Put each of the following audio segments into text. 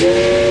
Yeah.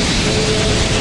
Let's go.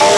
There